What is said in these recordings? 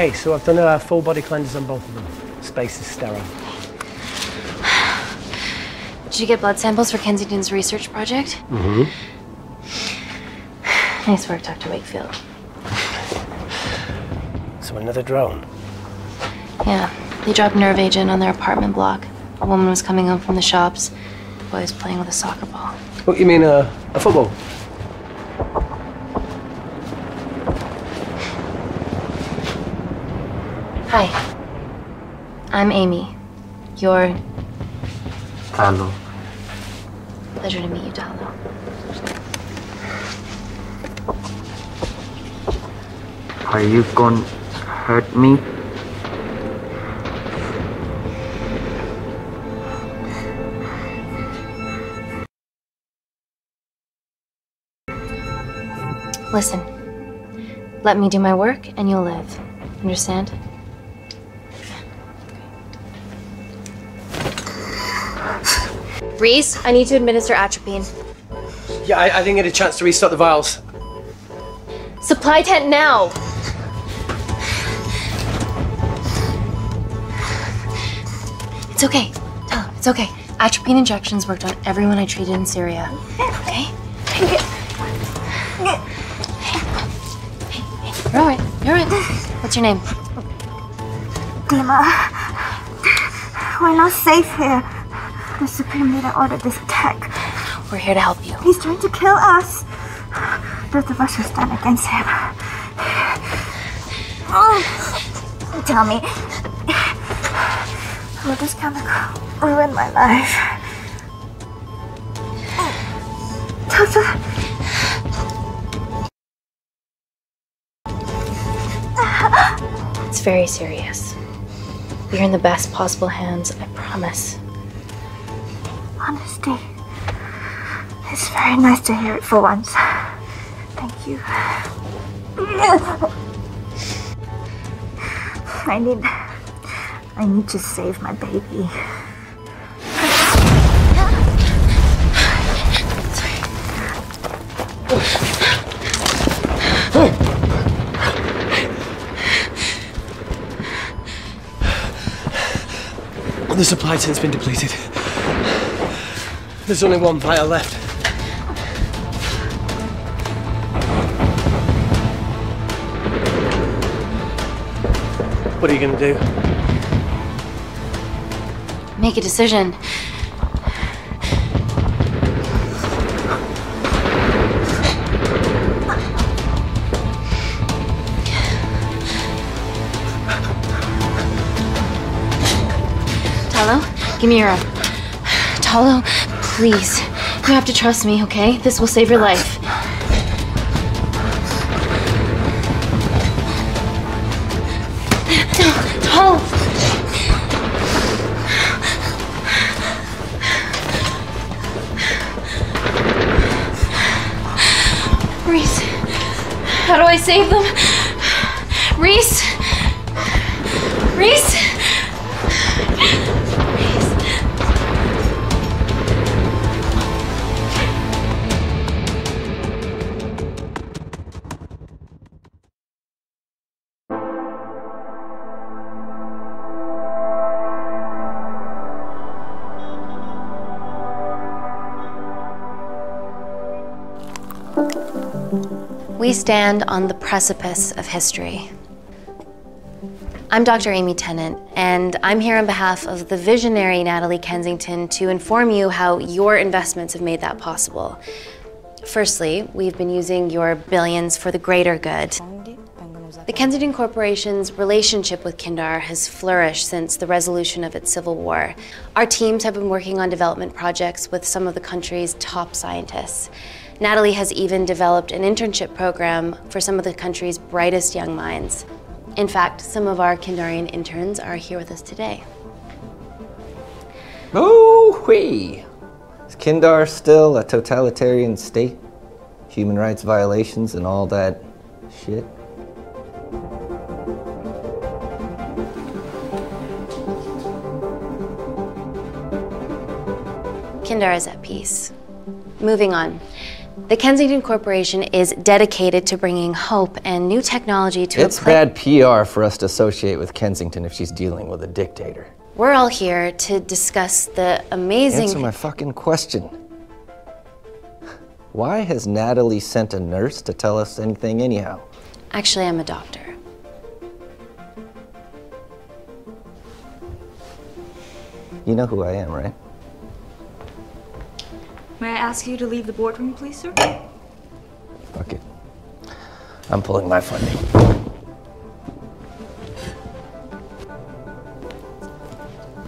Okay, so I've done a full body cleanse on both of them. Space is sterile. Did you get blood samples for Kensington's research project? Mm-hmm. Nice work, Dr. Wakefield. So another drone. Yeah, they dropped nerve agent on their apartment block. A woman was coming home from the shops. The boy was playing with a soccer ball. What you mean, uh, a football? Hi. I'm Amy. You're... Hello. Pleasure to meet you, Talo. Are you gonna hurt me? Listen. Let me do my work and you'll live. Understand? Reese, I need to administer atropine. Yeah, I, I didn't get a chance to restock the vials. Supply tent now! It's okay. Tell him, it's okay. Atropine injections worked on everyone I treated in Syria. Okay? Hey, hey, You're alright. You're alright. What's your name? Dima, we're not safe here. The Supreme Leader ordered this attack. We're here to help you. He's trying to kill us. Both of us will stand against him. Oh, tell me, will this chemical ruin my life? Doctor, It's very serious. You're in the best possible hands, I promise. Honesty. It's very nice to hear it for once. Thank you. I need. I need to save my baby. The supply tent's been depleted. There's only one vial left. What are you gonna do? Make a decision. Talo, give me your arm. Talo, please. You have to trust me, okay? This will save your life. Stand on the precipice of history. I'm Dr. Amy Tennant, and I'm here on behalf of the visionary Natalie Kensington to inform you how your investments have made that possible. Firstly, we've been using your billions for the greater good. The Kensington Corporation's relationship with Kindar has flourished since the resolution of its civil war. Our teams have been working on development projects with some of the country's top scientists. Natalie has even developed an internship program for some of the country's brightest young minds. In fact, some of our Kindarian interns are here with us today. Oh, wee! Is Kindar still a totalitarian state? Human rights violations and all that shit? Kindar is at peace. Moving on. The Kensington Corporation is dedicated to bringing hope and new technology to It's bad PR for us to associate with Kensington if she's dealing with a dictator. We're all here to discuss the amazing. Answer my fucking question. Why has Natalie sent a nurse to tell us anything anyhow? Actually, I'm a doctor. You know who I am, right? May I ask you to leave the boardroom, please, sir? Fuck it. I'm pulling my funding.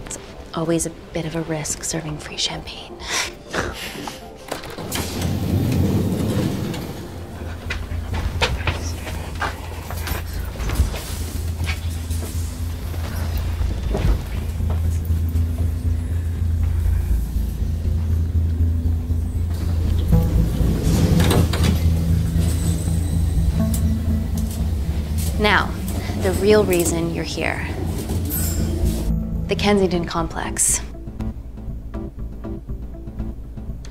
It's always a bit of a risk serving free champagne. Now, the real reason you're here the Kensington Complex.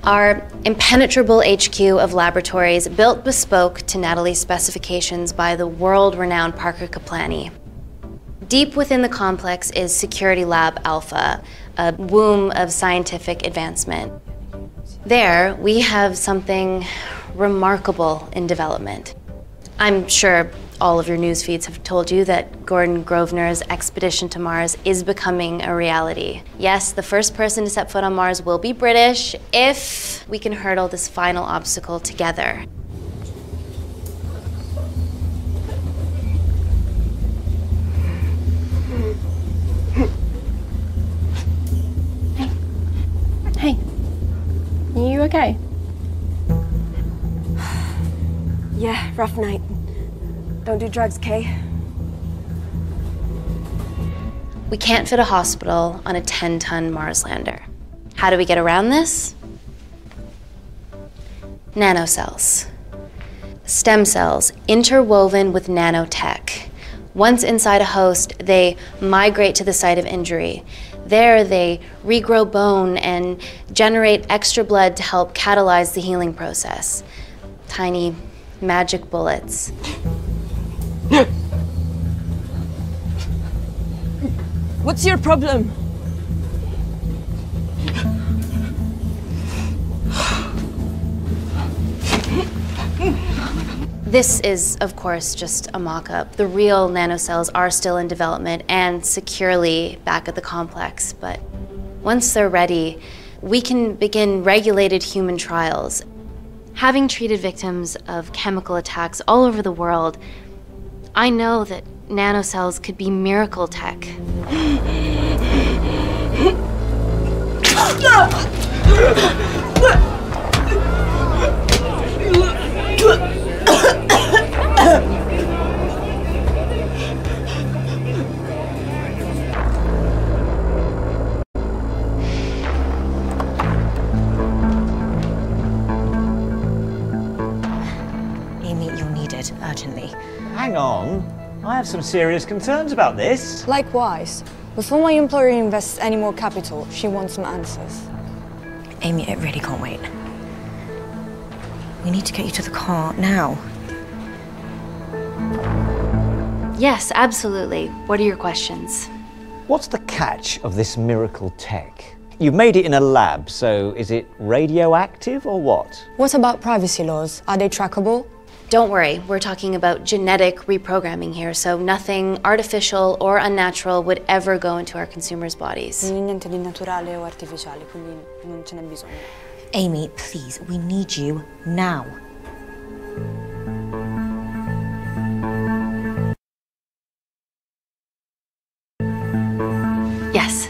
Our impenetrable HQ of laboratories built bespoke to Natalie's specifications by the world renowned Parker Kaplani. Deep within the complex is Security Lab Alpha, a womb of scientific advancement. There, we have something remarkable in development. I'm sure all of your news feeds have told you that Gordon Grosvenor's expedition to Mars is becoming a reality. Yes, the first person to set foot on Mars will be British if we can hurdle this final obstacle together. Hey, are you okay? Yeah, rough night. Don't do drugs, Kay. We can't fit a hospital on a 10 ton Mars lander. How do we get around this? Nanocells. Stem cells interwoven with nanotech. Once inside a host, they migrate to the site of injury. There, they regrow bone and generate extra blood to help catalyze the healing process. Tiny magic bullets. What's your problem? This is, of course, just a mock up. The real nanocells are still in development and securely back at the complex, but once they're ready, we can begin regulated human trials. Having treated victims of chemical attacks all over the world, I know that nanocells could be miracle tech. Hang on. I have some serious concerns about this. Likewise, before my employer invests any more capital, she wants some answers. Amy, it really can't wait. We need to get you to the car now. Yes, absolutely. What are your questions? What's the catch of this miracle tech? You've made it in a lab, so is it radioactive or what? What about privacy laws? Are they trackable? Don't worry, we're talking about genetic reprogramming here, so nothing artificial or unnatural would ever go into our consumers' bodies. Niente di naturale o artificiale, quindi non ce n'è bisogno. Amy, please, we need you now. Yes.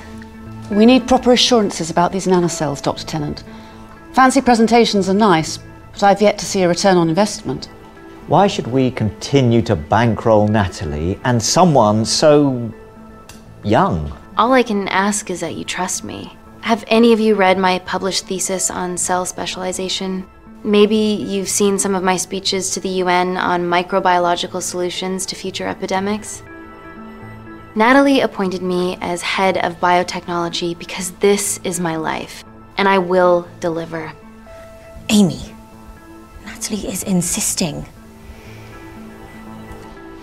We need proper assurances about these nanocells, Dr. Tennant. Fancy presentations are nice, but I've yet to see a return on investment. Why should we continue to bankroll Natalie and someone so young? All I can ask is that you trust me. Have any of you read my published thesis on cell specialization? Maybe you've seen some of my speeches to the UN on microbiological solutions to future epidemics? Natalie appointed me as head of biotechnology because this is my life, and I will deliver. Amy, Natalie is insisting.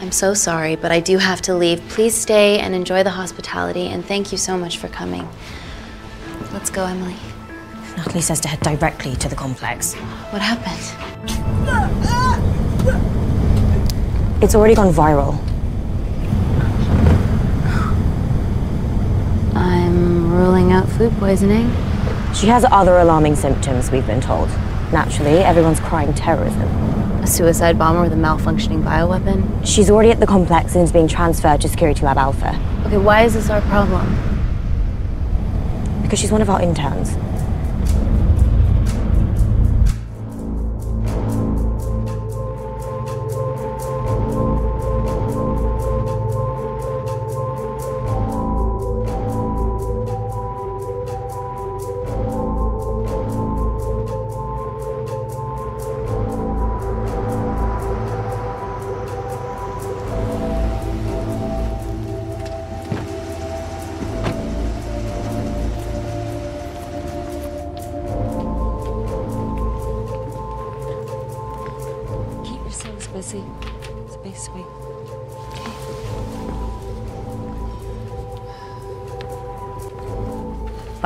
I'm so sorry, but I do have to leave. Please stay and enjoy the hospitality, and thank you so much for coming. Let's go, Emily. Natalie says to head directly to the complex. What happened? It's already gone viral. I'm ruling out food poisoning. She has other alarming symptoms, we've been told. Naturally, everyone's crying terrorism. A suicide bomber with a malfunctioning bioweapon? She's already at the complex and is being transferred to Security Lab Alpha. Okay, why is this our problem? Because she's one of our interns.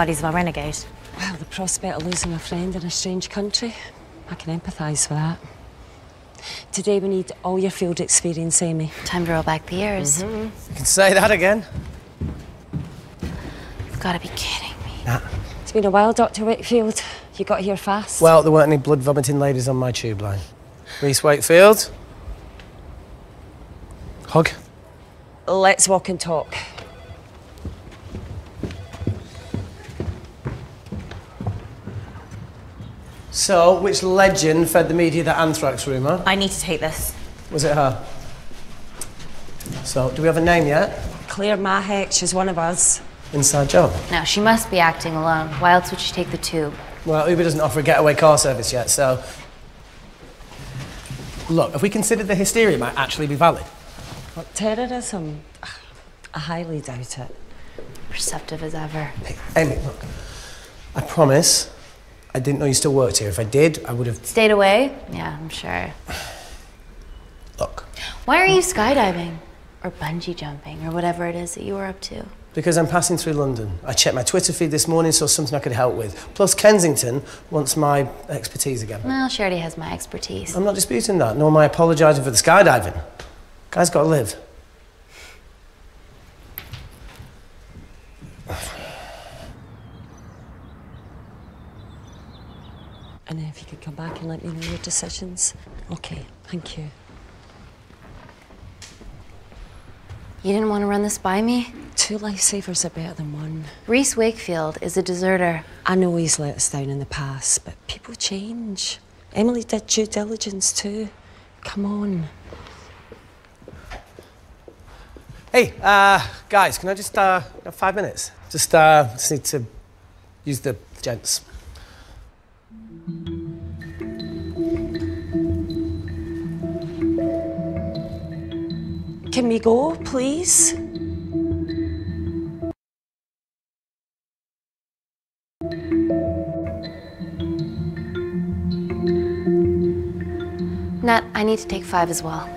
Buddies of our renegade. Well, the prospect of losing a friend in a strange country, I can empathise with that. Today we need all your field experience, Amy. Time to roll back the years. Mm-hmm. You can say that again. You've got to be kidding me. It's been a while, Dr. Wakefield. You got here fast. Well, there weren't any blood vomiting ladies on my tube line. Reese Wakefield. Hug. Let's walk and talk. So, which legend fed the media that anthrax rumour? I need to take this. Was it her? So, do we have a name yet? Claire Mahek, she's one of us. Inside job. Now, she must be acting alone. Why else would she take the tube? Well, Uber doesn't offer a getaway car service yet, so. Look, have we considered the hysteria might actually be valid? What, terrorism? I highly doubt it. Perceptive as ever. Hey, Amy, look. I promise I didn't know you still worked here. If I did, I would have. Stayed away? Yeah, I'm sure. Look, Why are you skydiving? Or bungee jumping? Or whatever it is that you were up to? because I'm passing through London. I checked my Twitter feed this morning, saw something I could help with. Plus, Kensington wants my expertise again. Well, she already has my expertise. I'm not disputing that, nor am I apologising for the skydiving. Guy's got to live. And if you could come back and let me know your decisions. Okay, thank you. You didn't want to run this by me? Two lifesavers are better than one. Reese Wakefield is a deserter. I know he's let us down in the past, but people change. Emily did due diligence too. Come on. Hey, uh, guys, can I just uh, have five minutes? Just, uh, just need to use the gents. Can we go, please? Nat, I need to take five as well.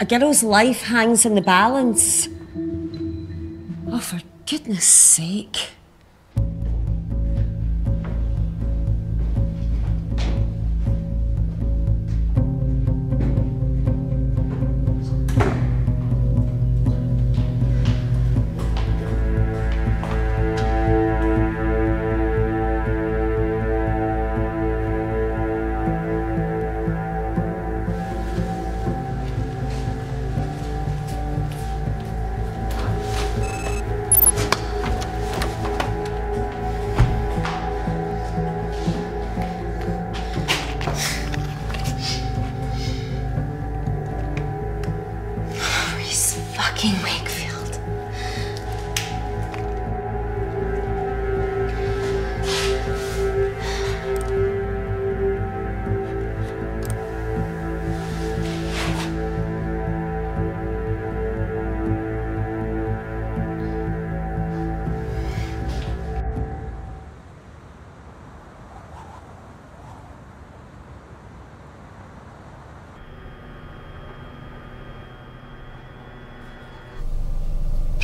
A girl's life hangs in the balance. Oh, for goodness sake.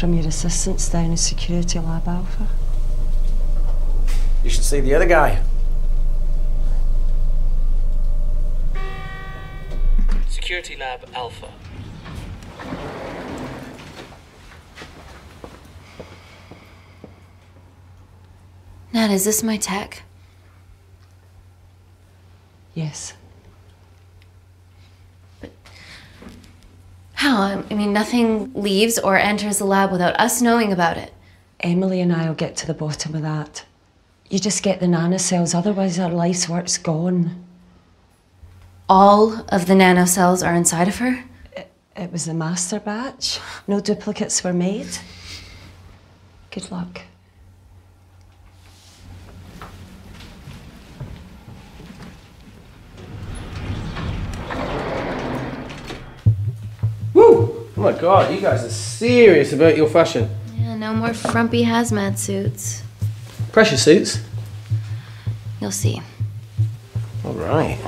From your assistants down in Security Lab Alpha. You should see the other guy. Security Lab Alpha. Nat, is this my tech? Yes. How? I mean, nothing leaves or enters the lab without us knowing about it. Emily and I will get to the bottom of that. You just get the nanocells, otherwise our life's work's gone. All of the nanocells are inside of her? It, it was a master batch. No duplicates were made. Good luck. Woo! Oh my god, you guys are serious about your fashion. Yeah, no more frumpy hazmat suits. Pressure suits? You'll see. Alright.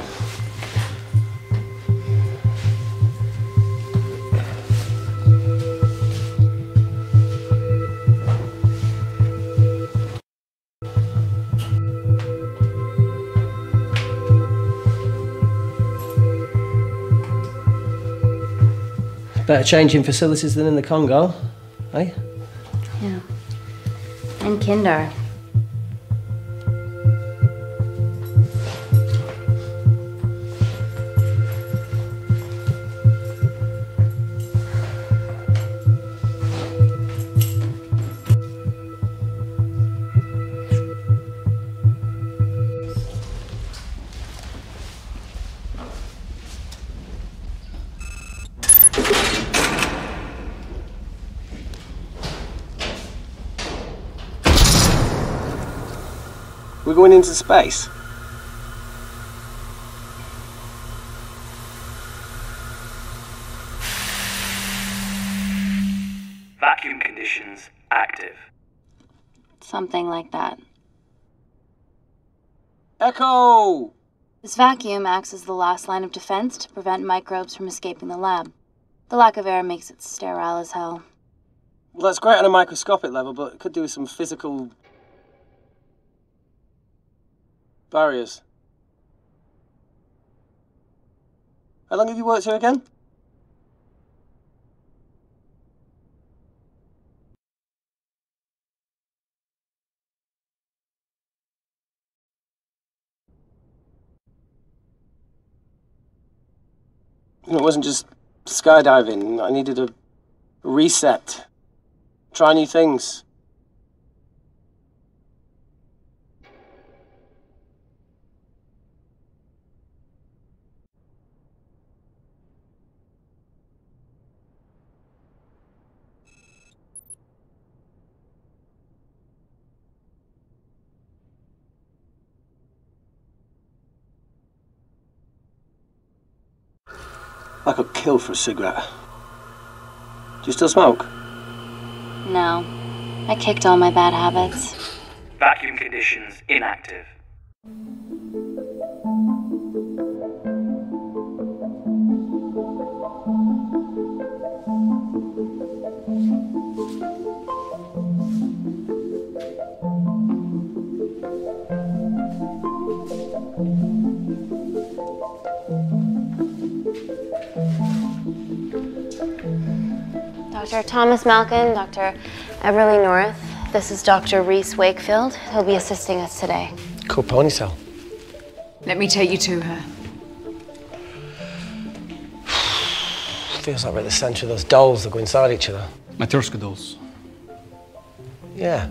Better changing facilities than in the Congo, eh? Yeah. And Kindar. Space. Vacuum conditions active. Something like that. Echo! This vacuum acts as the last line of defense to prevent microbes from escaping the lab. The lack of air makes it sterile as hell. Well, that's great on a microscopic level, but it could do with some physical barriers. How long have you worked here again? It wasn't just skydiving. I needed a reset. Try new things. I could kill for a cigarette. Do you still smoke? No. I kicked all my bad habits. Vacuum conditions inactive. Dr. Thomas Malkin, Dr. Everly North. This is Dr. Reese Wakefield. He'll be assisting us today. Cool ponytail. Let me take you to her. Feels like we're at the centre of those dolls that go inside each other. Matryoshka dolls. Yeah.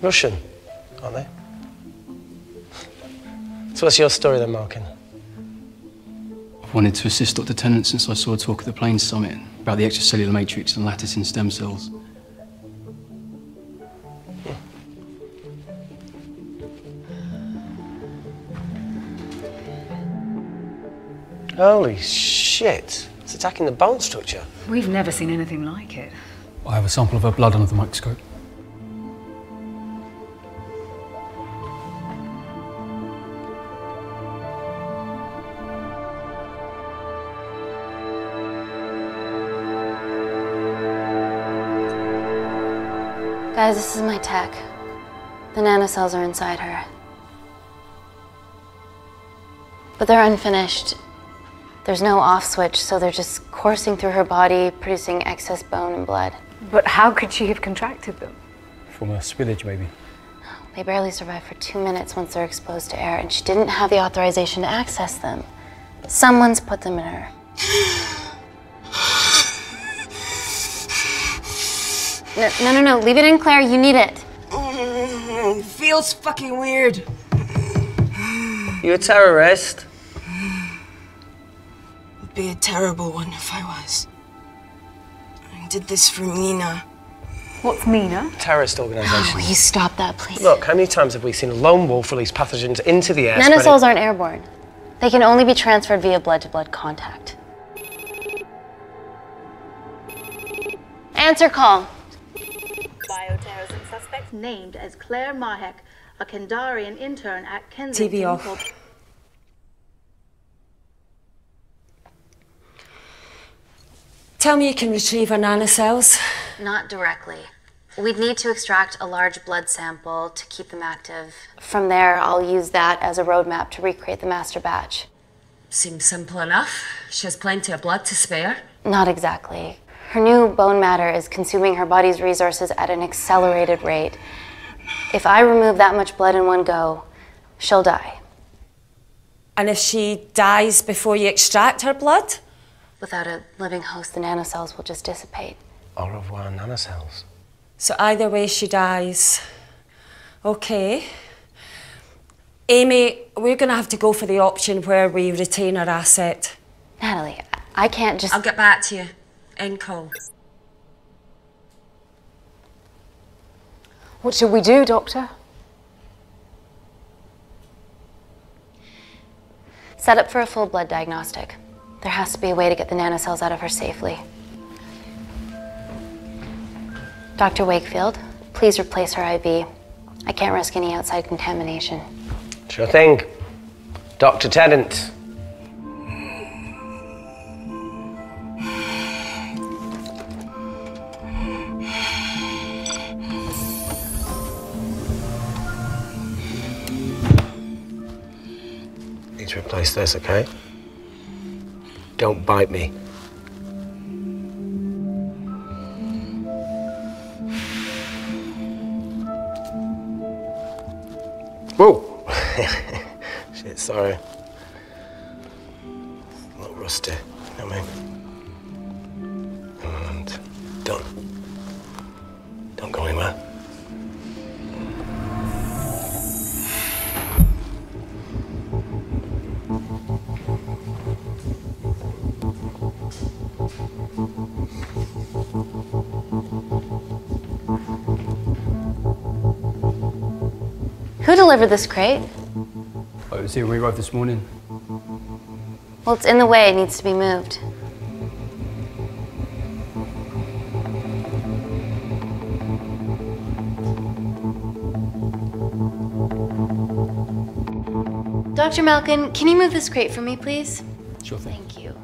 Russian, aren't they? So what's your story then, Malkin? I've wanted to assist Dr. Tennant since I saw a talk at the Plains Summit about the extracellular matrix and lattice in stem cells. Holy shit. It's attacking the bone structure. We've never seen anything like it. I have a sample of her blood under the microscope. Guys, this is my tech. The nanocells are inside her. But they're unfinished. There's no off switch, so they're just coursing through her body, producing excess bone and blood. But how could she have contracted them? From a spillage, maybe. They barely survive for two minutes once they're exposed to air, and she didn't have the authorization to access them. Someone's put them in her. No, no, no, no. Leave it in, Claire. You need it. feels fucking weird. You a terrorist? Would be a terrible one if I was. I did this for Mina. What's Mina? Terrorist organisation. Will you stop that, please? Look, how many times have we seen a lone wolf release pathogens into the air? Nanocells spreading- aren't airborne. They can only be transferred via blood-to-blood contact. Answer call. Bioterrorism suspect named as Claire Mahek, a Kindarian intern at Kensington. TV off. Tell me you can retrieve her nanocells. Not directly. We'd need to extract a large blood sample to keep them active. From there, I'll use that as a roadmap to recreate the master batch. Seems simple enough. She has plenty of blood to spare. Not exactly. Her new bone matter is consuming her body's resources at an accelerated rate. If I remove that much blood in one go, she'll die. And if she dies before you extract her blood? Without a living host, the nanocells will just dissipate. Au revoir, nanocells. So either way, she dies. Okay. Amy, we're going to have to go for the option where we retain our asset. Natalie, I can't just. I'll get back to you. End call. What should we do, Doctor? Set up for a full blood diagnostic. There has to be a way to get the nanocells out of her safely. Dr. Wakefield, please replace her IV. I can't risk any outside contamination. Sure thing. Dr. Tennant. Replace this, okay? Don't bite me. Whoa! Shit, sorry. Who this crate? Oh, it was here when we arrived this morning. Well, it's in the way, it needs to be moved. Dr. Malkin, can you move this crate for me, please? Sure thing. Thank you.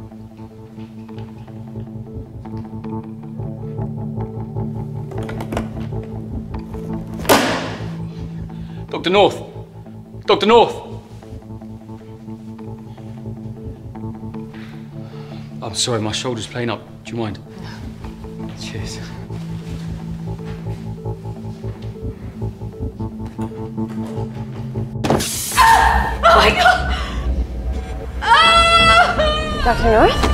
Dr. North! Dr. North! I'm sorry, my shoulder's playing up. Do you mind? Cheers. Oh my god! Ah! Dr. North?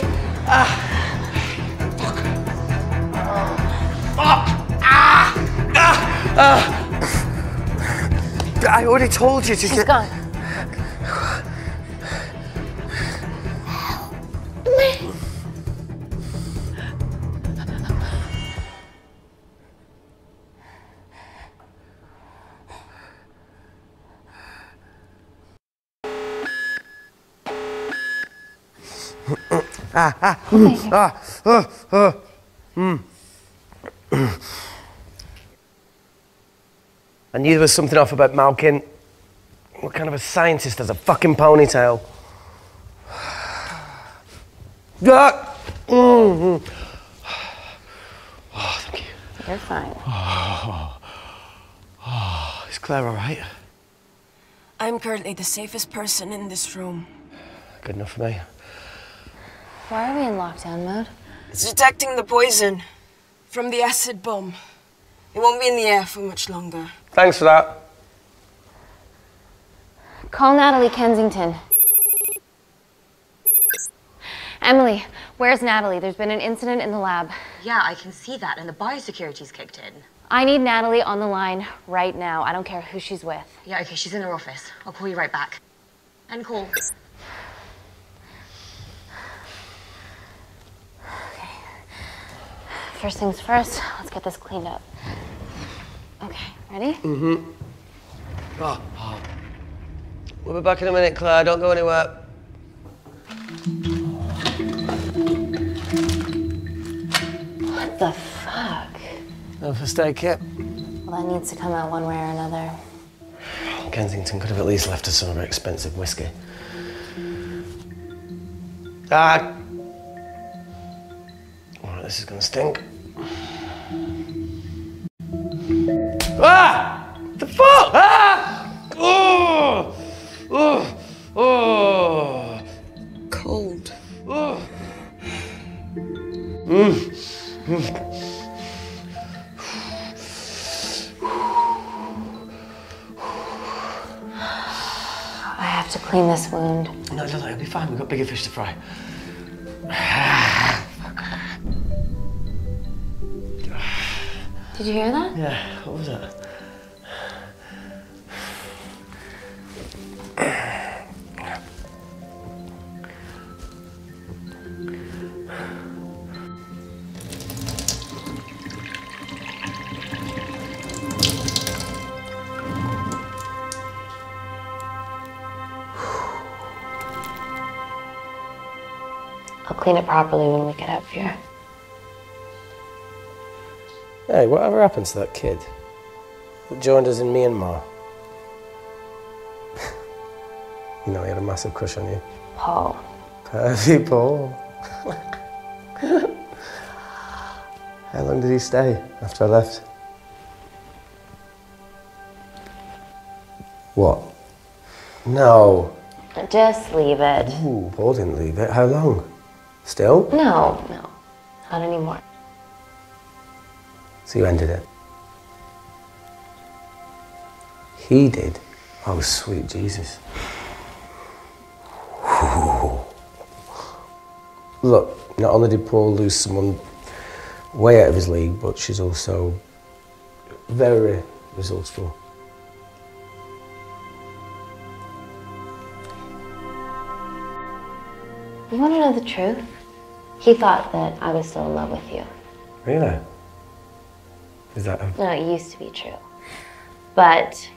Check on Dr. North. Ah. Fuck. Fuck. Ah. Ah. Ah. I already told you to She's get. gone. Ah, ah, mm, ah, ah, ah, mm. I knew there was something off about Malkin. What kind of a scientist has a fucking ponytail? Ah! Mm, mm. Oh, thank you. You're fine. Oh, oh, is Claire all right? I'm currently the safest person in this room. Good enough for me. Why are we in lockdown mode? It's detecting the poison from the acid bomb. It won't be in the air for much longer. Thanks for that. Call Natalie Kensington. Emily, where's Natalie? There's been an incident in the lab. Yeah, I can see that, and the biosecurity's kicked in. I need Natalie on the line right now. I don't care who she's with. Yeah, okay, she's in her office. I'll call you right back. End call. First things first, let's get this cleaned up. Okay, ready? Mm-hmm. Oh, oh. We'll be back in a minute, Claire. Don't go anywhere. What the fuck? No aid kit. Well, that needs to come out one way or another. Kensington could have at least left us some expensive whiskey. Ah! Alright, this is gonna stink. Ah! The fuck? Ah! Oh! Oh! Oh! Cold. Oh! Mm. Mm. I have to clean this wound. No, no, no, it'll be fine. We've got bigger fish to fry. Did you hear that? Yeah, what was that? I'll clean it properly when we get up here. Hey, whatever happened to that kid that joined us in Myanmar? you know, he had a massive crush on you. Paul. Pervy Paul. How long did he stay after I left? What? No. Just leave it. Ooh, Paul didn't leave it. How long? Still? No, no. Not anymore. So you ended it? He did? Oh, sweet Jesus. Look, not only did Paul lose someone way out of his league, but she's also very resourceful. You want to know the truth? He thought that I was still in love with you. Really? Is that a... No, it used to be true. But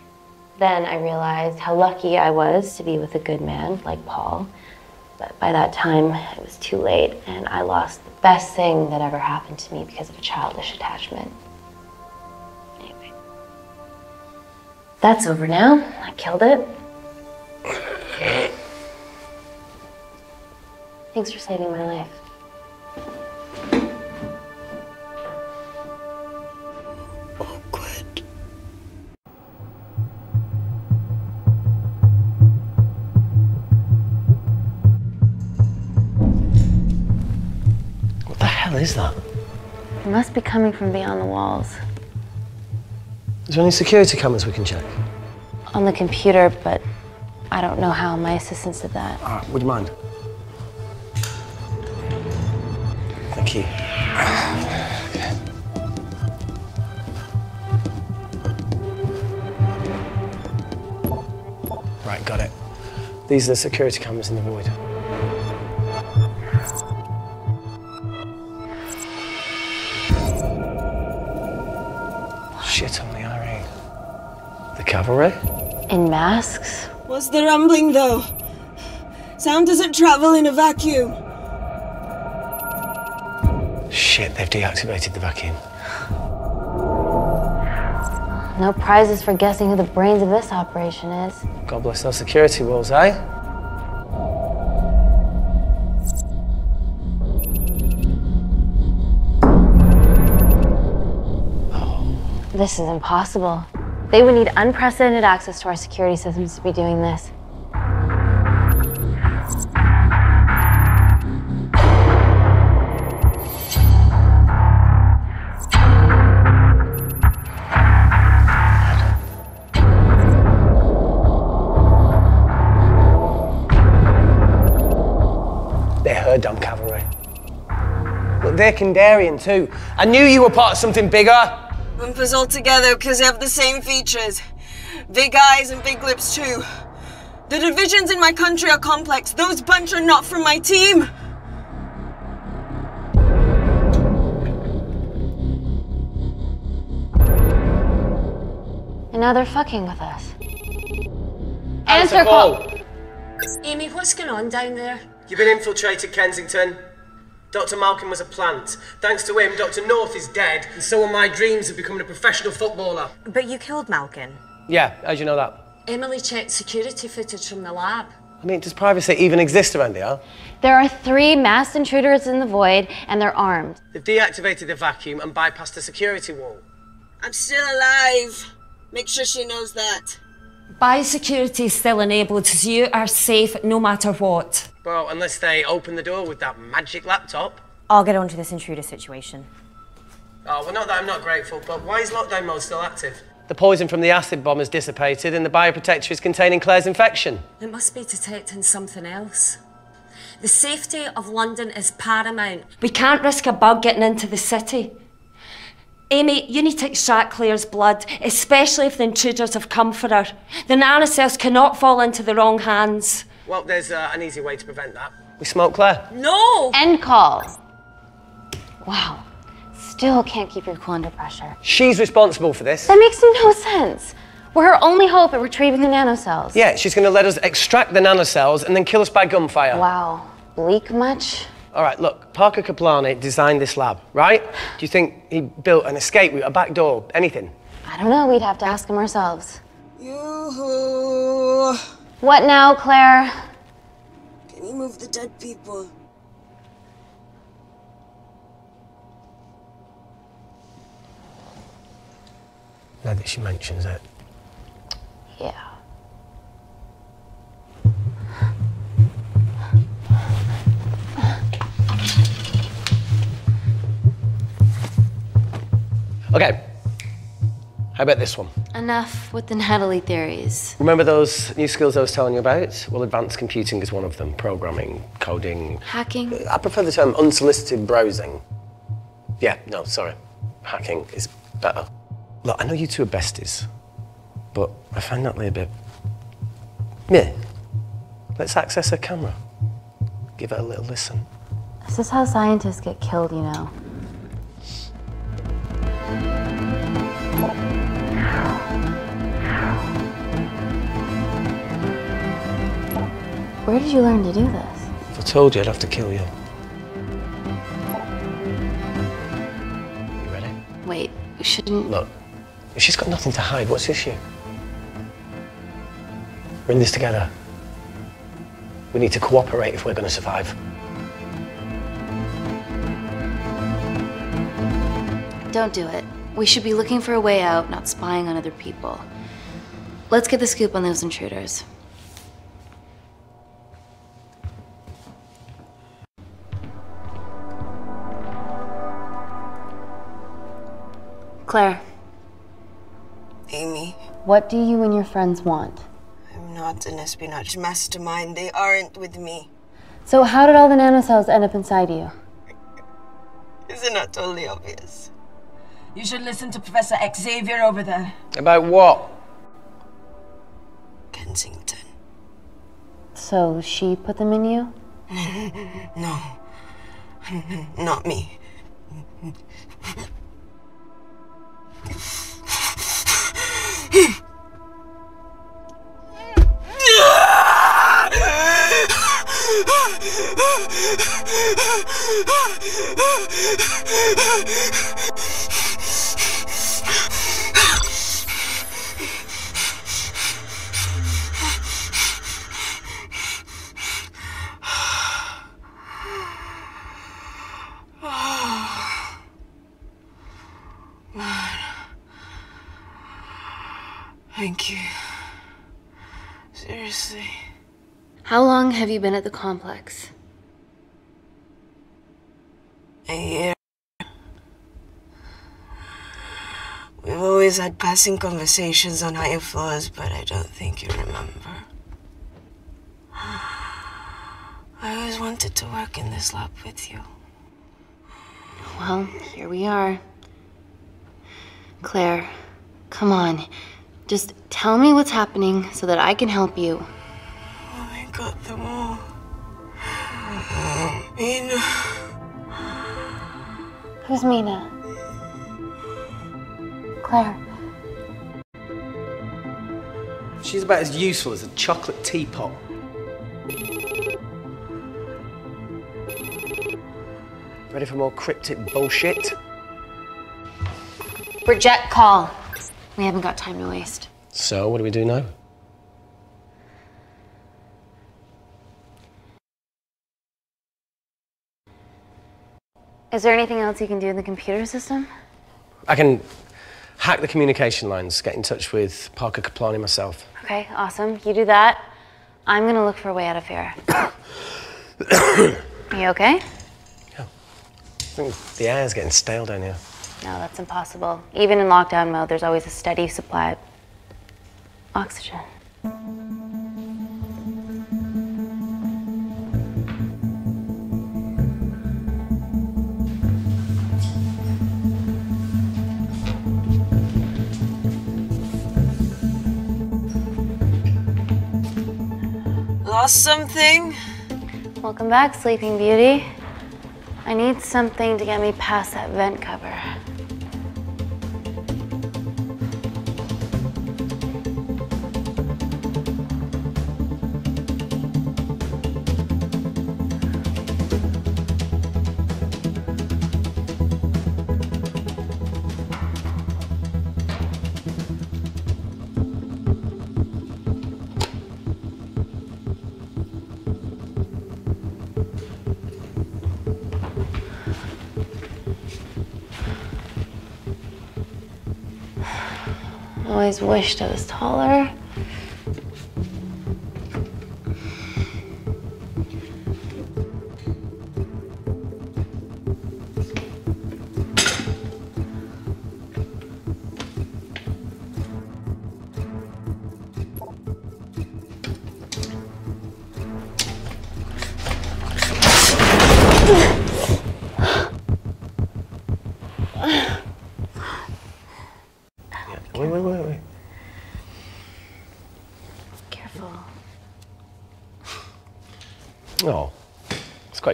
then I realized how lucky I was to be with a good man like Paul. But by that time, it was too late, and I lost the best thing that ever happened to me because of a childish attachment. Anyway, that's over now. I killed it. Thanks for saving my life. Hell is that? It must be coming from beyond the walls. Is there any security cameras we can check? On the computer, but I don't know how my assistants did that. Right, would you mind? Thank you. Right, got it. These are the security cameras in the void. Cavalry? In masks? What's the rumbling though? Sound doesn't travel in a vacuum. Shit, they've deactivated the vacuum. No prizes for guessing who the brains of this operation is. God bless those security walls, eh? This is impossible. They would need unprecedented access to our security systems to be doing this. They're her damn cavalry. Look, they're Kindarian too. I knew you were part of something bigger. Lumpers all together because they have the same features. Big eyes and big lips too. The divisions in my country are complex. Those bunch are not from my team. And now they're fucking with us. Answer call. Amy, what's going on down there? You've been infiltrated, Kensington. Dr. Malkin was a plant. Thanks to him, Dr. North is dead, and so are my dreams of becoming a professional footballer. But you killed Malkin. Yeah, how'd you know that? Emily checked security footage from the lab. I mean, does privacy even exist around here? There are three masked intruders in the void, and they're armed. They've deactivated the vacuum and bypassed the security wall. I'm still alive. Make sure she knows that. Biosecurity is still enabled, so you are safe no matter what. Well, unless they open the door with that magic laptop. I'll get onto this intruder situation. Oh, well, not that I'm not grateful, but why is lockdown mode still active? The poison from the acid bomb has dissipated and the bioprotector is containing Claire's infection. It must be detecting something else. The safety of London is paramount. We can't risk a bug getting into the city. Amy, you need to extract Claire's blood, especially if the intruders have come for her. The nanocells cannot fall into the wrong hands. Well, there's uh, an easy way to prevent that. We smoke Claire. No! End call. Wow. Still can't keep your cool under pressure. She's responsible for this. That makes no sense. We're her only hope at retrieving the nanocells. Yeah, she's going to let us extract the nanocells and then kill us by gunfire. Wow. Bleak much? All right, look, Parker Kaplani designed this lab, right? Do you think he built an escape route, a back door, anything? I don't know. We'd have to ask him ourselves. Yoo-hoo. What now, Claire? Can you move the dead people? Now that she mentions it. Yeah. Okay. How about this one? Enough with the Natalie theories. Remember those new skills I was telling you about? Well, advanced computing is one of them. Programming, coding. Hacking? I prefer the term unsolicited browsing. Yeah, no, sorry. Hacking is better. Look, I know you two are besties, but I find Natalie a bit. Yeah. Let's access her camera. Give it a little listen. This is how scientists get killed, you know. Where did you learn to do this? If I told you, I'd have to kill you. You ready? Wait, we shouldn't. Look, if she's got nothing to hide, what's the issue? We're in this together. We need to cooperate if we're going to survive. Don't do it. We should be looking for a way out, not spying on other people. Let's get the scoop on those intruders. Claire, Amy, what do you and your friends want? I'm not an espionage mastermind. They aren't with me. So, how did all the nanocells end up inside you? Is it not totally obvious? You should listen to Professor Xavier over there. About what? Kensington. So she put them in you? No. Not me. Have you been at the complex? A year. We've always had passing conversations on higher floors, but I don't think you remember. I always wanted to work in this lab with you. Well, here we are. Claire, come on. Just tell me what's happening so that I can help you. I got them all. Mina. Who's Mina? Claire. She's about as useful as a chocolate teapot. Ready for more cryptic bullshit? Reject call. We haven't got time to waste. So, what do we do now? Is there anything else you can do in the computer system? I can hack the communication lines, get in touch with Parker Kaplani myself. Okay, awesome. You do that. I'm gonna look for a way out of here. you okay? Yeah. I think the air's getting stale down here. No, that's impossible. Even in lockdown mode, there's always a steady supply of oxygen. Lost something? Welcome back, Sleeping Beauty. I need something to get me past that vent cover. Always wished I was taller.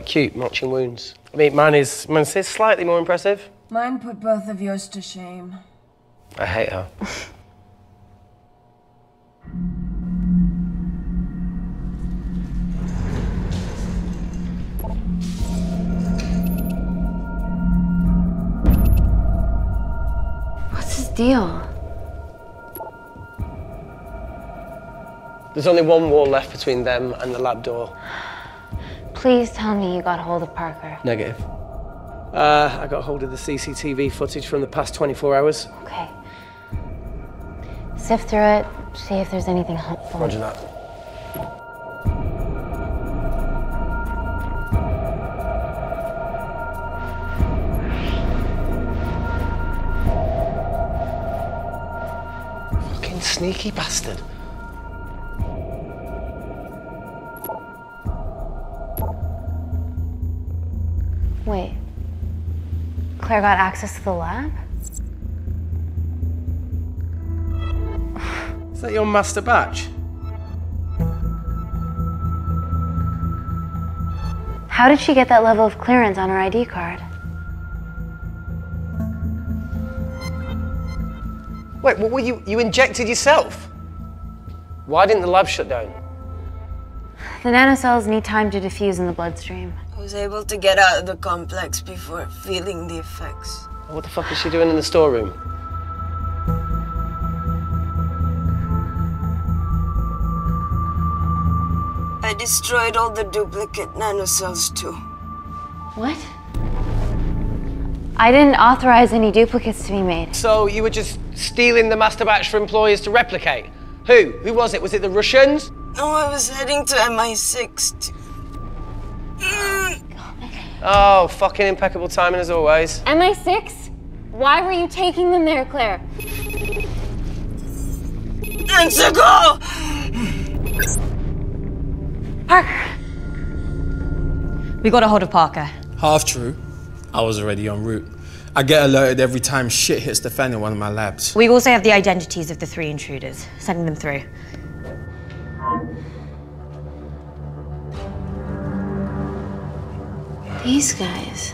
Quite cute, matching wounds. I mean, mine is, mine is slightly more impressive. Mine put both of yours to shame. I hate her. What's his deal? There's only one wall left between them and the lab door. Please tell me you got hold of Parker. Negative. Uh, I got hold of the CCTV footage from the past 24 hours. Okay. Sift through it, see if there's anything helpful. Roger that. Fucking sneaky bastard. Claire got access to the lab? Is that your master batch? How did she get that level of clearance on her ID card? Wait, what were you? You injected yourself? Why didn't the lab shut down? The nanocells need time to diffuse in the bloodstream. I was able to get out of the complex before feeling the effects. What the fuck is she doing in the storeroom? I destroyed all the duplicate nanocells too. What? I didn't authorize any duplicates to be made. So you were just stealing the master batch for employers to replicate? Who? Who was it? Was it the Russians? No, I was heading to MI6 to... Oh, fucking impeccable timing as always. MI6? Why were you taking them there, Claire? Densico! Parker! We got a hold of Parker. Half true. I was already en route. I get alerted every time shit hits the fan in one of my labs. We also have the identities of the three intruders. Sending them through. These guys.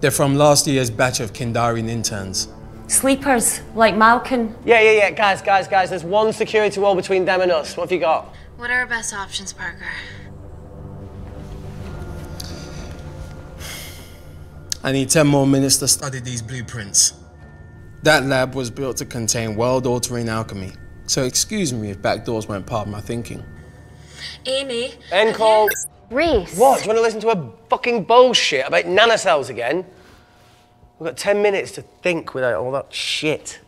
They're from last year's batch of Kindarian interns. Sleepers, like Malkin. Yeah, yeah, yeah. Guys, guys, guys, there's one security wall between them and us. What have you got? What are our best options, Parker? I need 10 more minutes to study these blueprints. That lab was built to contain world-altering alchemy, so excuse me if backdoors weren't part of my thinking. Amy. End call. Reese. What? Do you want to listen to a fucking bullshit about nanocells again? We've got 10 minutes to think without all that shit.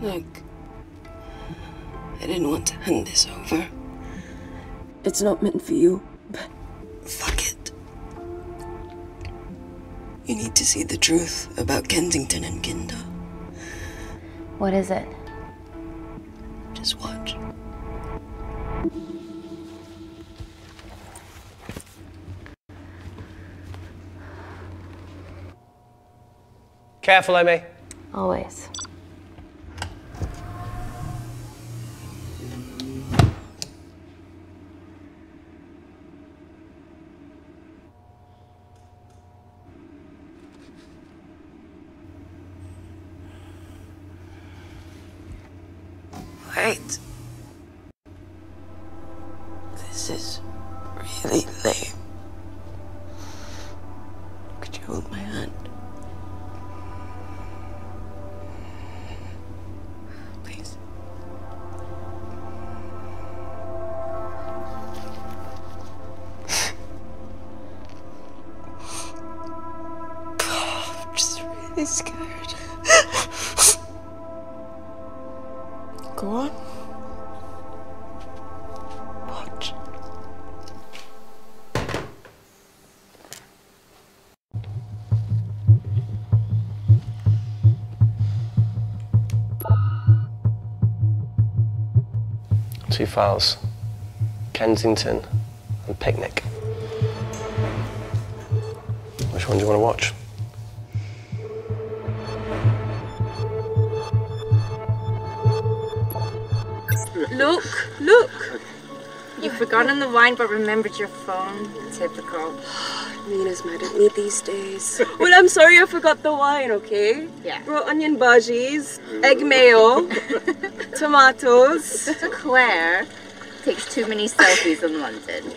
Look, I didn't want to hand this over. It's not meant for you, but fuck it. You need to see the truth about Kensington and Kindar. What is it? Just watch. Careful, Amy. Always. Wait. This is really lame. Files Kensington and Picnic. Which one do you want to watch? Look, look. You've forgotten the wine but remembered your phone. Typical. Mina's mad at me these days. well, I'm sorry I forgot the wine, okay? Yeah. Brought onion bhajis, egg mayo, tomatoes. Claire takes too many selfies in London.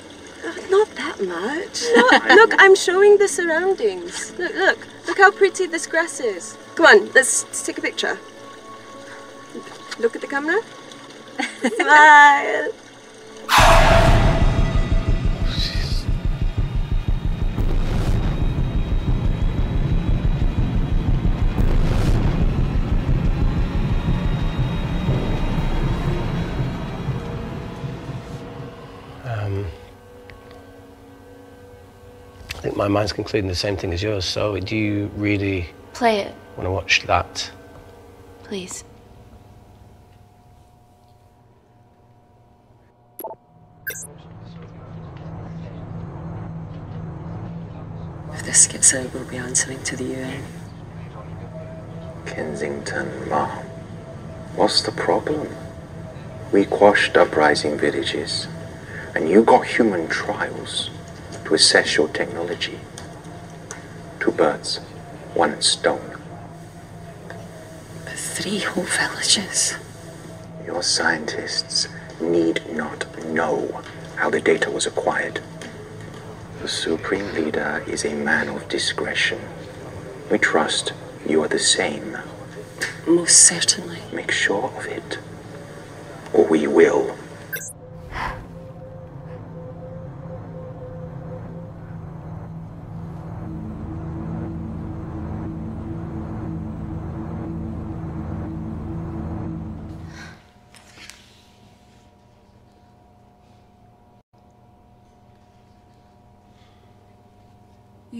Not that much. Look, look, I'm showing the surroundings. Look, look, look how pretty this grass is. Come on, let's, let's take a picture. Look at the camera. Smile. My mind's concluding the same thing as yours. So, do you really Play it, want to watch that? please. If this gets out, we'll be answering to the UN. Kensington, Ma. What's the problem? We quashed uprising villages, and you got human trials to assess your technology. Two birds, one stone. But three whole villages. Your scientists need not know how the data was acquired. The Supreme Leader is a man of discretion. We trust you are the same. Most certainly. Make sure of it, or we will.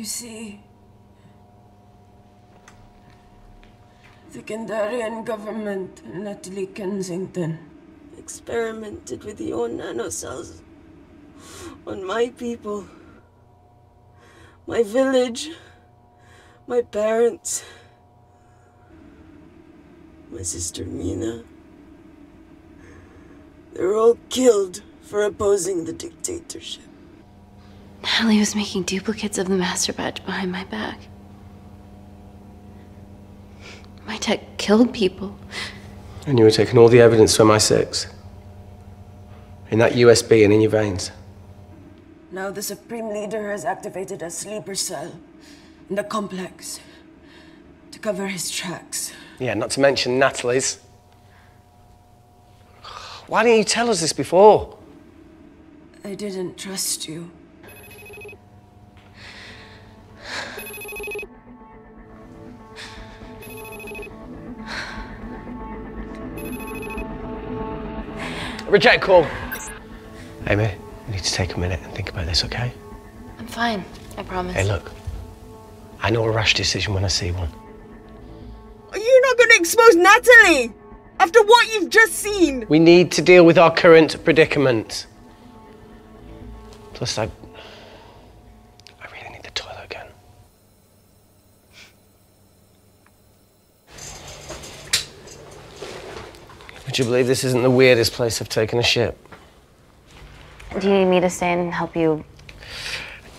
You see, the Kindarian government Natalie Kensington experimented with your nanocells on my people, my village, my parents, my sister Mina. They were all killed for opposing the dictatorship. Natalie was making duplicates of the master batch behind my back. My tech killed people. And you were taking all the evidence from MI6? In that USB and in your veins? Now the Supreme Leader has activated a sleeper cell in the complex to cover his tracks. Yeah, not to mention Natalie's. Why didn't you tell us this before? I didn't trust you. Reject call. Amy, we need to take a minute and think about this, okay? I'm fine, I promise. Hey, look. I know a rash decision when I see one. Are you not going to expose Natalie? After what you've just seen? We need to deal with our current predicament. Plus, I. I really need the toilet again. Would you believe this isn't the weirdest place I've taken a shit? Do you need me to stay and help you?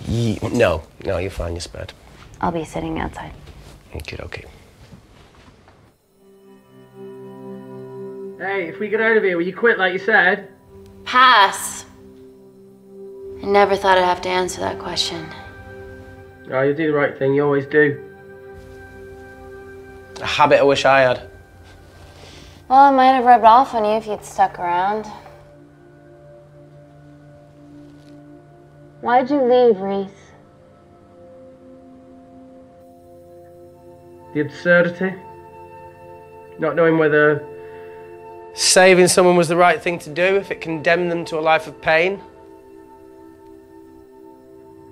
Ye- no, no, you're fine, you're spared. I'll be sitting outside. Okay, okay. Hey, if we get out of here, will you quit like you said? Pass. I never thought I'd have to answer that question. Oh, you do the right thing, you always do. A habit I wish I had. Well, it might have rubbed off on you if you'd stuck around. Why'd you leave, Reese? The absurdity. Not knowing whether Saving someone was the right thing to do if it condemned them to a life of pain.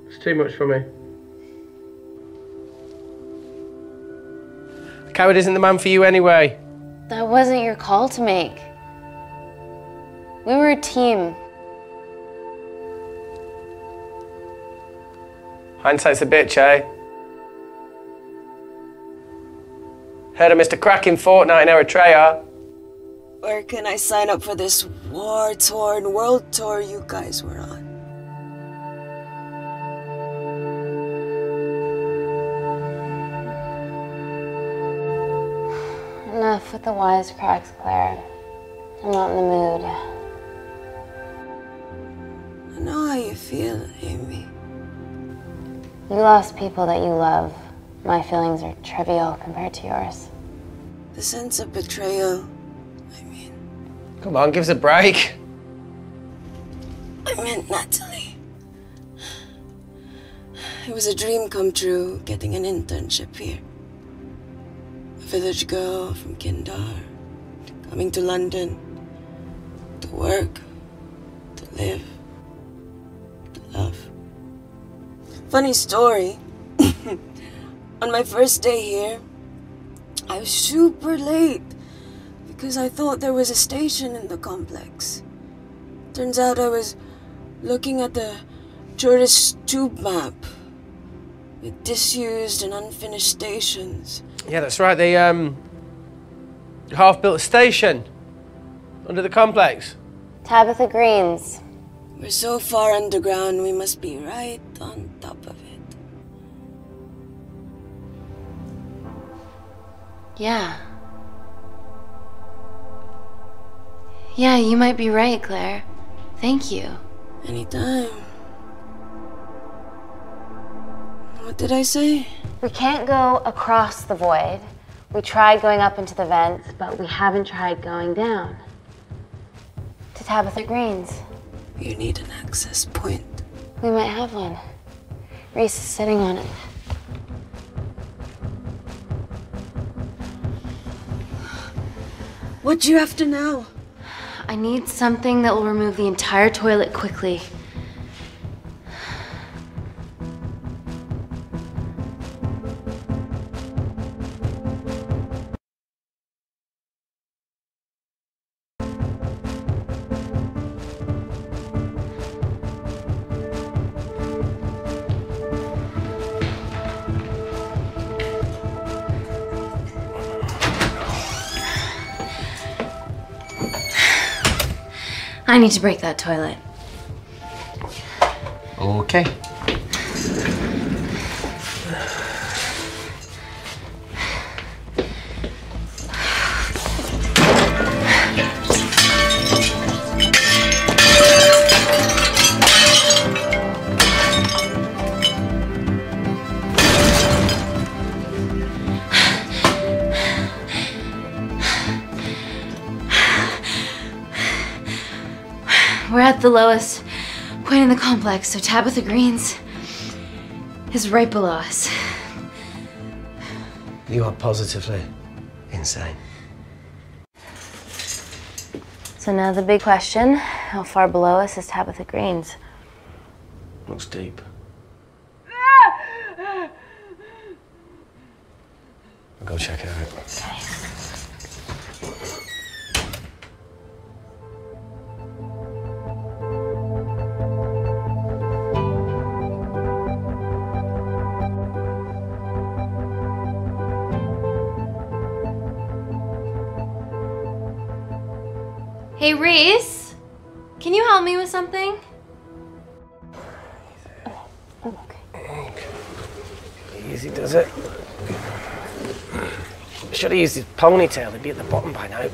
it's too much for me. Coward isn't the man for you anyway. That wasn't your call to make. We were a team. Hindsight's a bitch, eh? Heard of Mr. Cracking Fortnite in Eritrea? Where can I sign up for this war torn world tour you guys were on? Enough with the wisecracks, Claire. I'm not in the mood. I know how you feel, Amy. You lost people that you love. My feelings are trivial compared to yours. The sense of betrayal. I mean. Come on, give us a break. I meant Natalie. It was a dream come true getting an internship here. Village girl from Kindar, coming to London to work, to live, to love. Funny story. On my first day here, I was super late because I thought there was a station in the complex. Turns out I was looking at the tourist tube map. with disused and unfinished stations. Yeah, that's right. They um half-built a station under the complex. Tabitha Greens. We're so far underground, we must be right on top of it. Yeah. Yeah, you might be right, Claire. Thank you. Anytime. Did I say? We can't go across the void. We tried going up into the vents, but we haven't tried going down. To Tabitha Greens. You need an access point. We might have one. Reese is sitting on it. What do you have to know? I need something that will remove the entire toilet quickly. Need to break that toilet. Okay. The lowest point in the complex, so Tabitha Greens is right below us. You are positively insane. So now the big question how far below us is Tabitha Greens? Looks deep. Ah! I'll go check it out. Hey, Reese, can you help me with something? Oh, okay. Easy does it. Should have used his ponytail, he'd be at the bottom by now.